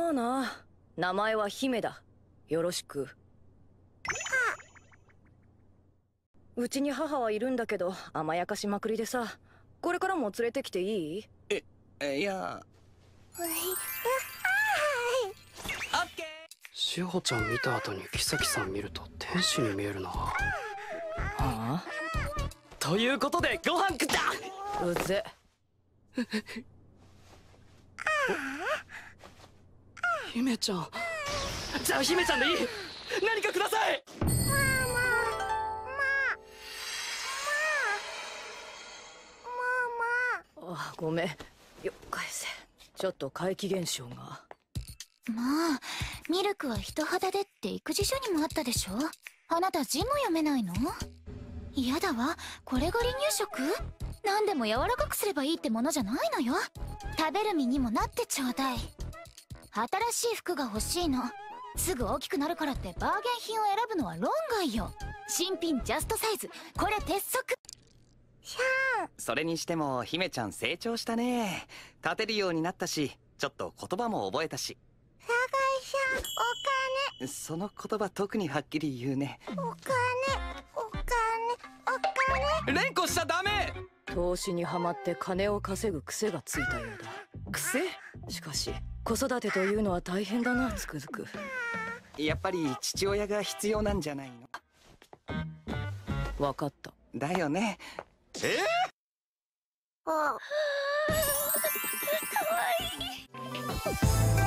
まあな。名前は姫だ。よろしく。うちに母はいるんだけど甘やかしまくりでさ。これからも連れてきていい？えいや。オッケ志保ちゃん見た後に木崎さん見ると天使に見えるな。はあ？ということでご飯食った。うぜ姫ちゃん。じゃあ姫ちゃんでいい。何かください。あごめん。よ返せちょっと怪奇現象が。まあミルクは人肌でって育児書にもあったでしょ？あなた字も読めないの？嫌だわ。これが離乳食何でも柔らかくすればいいってものじゃないのよ。食べる身にもなってちょうだい新しい服が欲しいの。すぐ大きくなるからってバーゲン品を選ぶのは論外よ。新品ジャストサイズ。これ鉄則。それにしても姫ちゃん成長したね。立てるようになったしちょっと言葉も覚えたし。酒井さその言葉特にはっきり言うね。んお金。お金。お金。連呼しちゃダメ！投資にはまって金を稼ぐ癖がついたようだ。癖？しかし子育てというのは大変だなつくづく。やっぱり父親が必要なんじゃないの？分かった。だよね。え？あ。かわいい